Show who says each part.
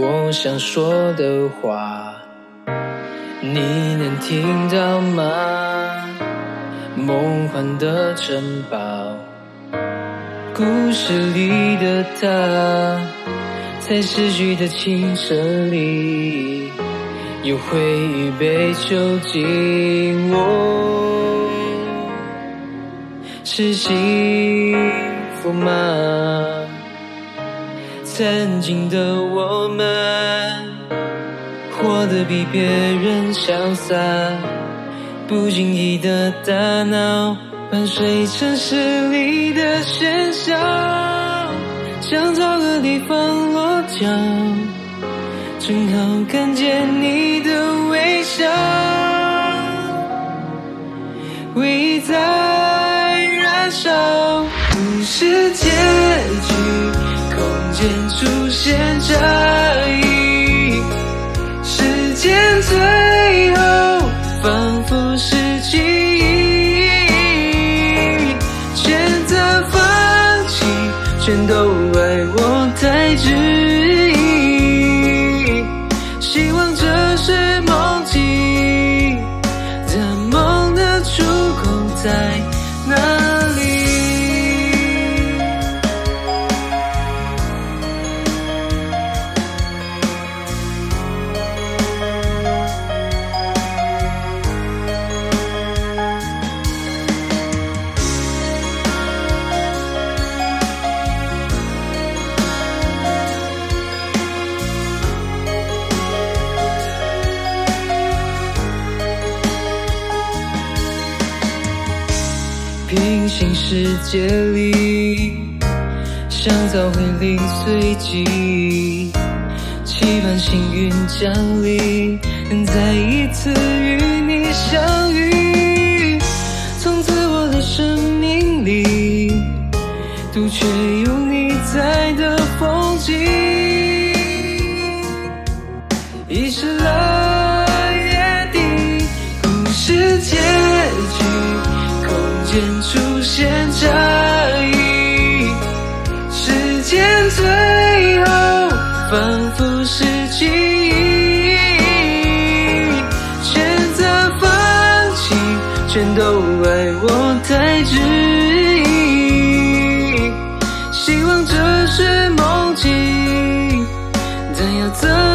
Speaker 1: 我想说的话，你能听到吗？梦幻的城堡，故事里的他，在逝去的青春里，有回忆被囚禁。我是幸福吗？曾经的我们，活得比别人潇洒，不经意的大脑，伴随城市里的喧嚣，想找个地方落脚，正好看见你的微笑，回忆在燃烧，不是结局。空间出现差异，时间最后仿佛是记忆，选择放弃，全都怪我太执意，希望这是梦境，但梦的出口在哪平行世界里，想找回零碎记忆，期盼幸运降临，能再一次与你相遇。从此我的生命里，独缺有你在的出现差异，时间最后仿佛是记忆，选择放弃，全都怪我太执意，希望这是梦境，但要怎？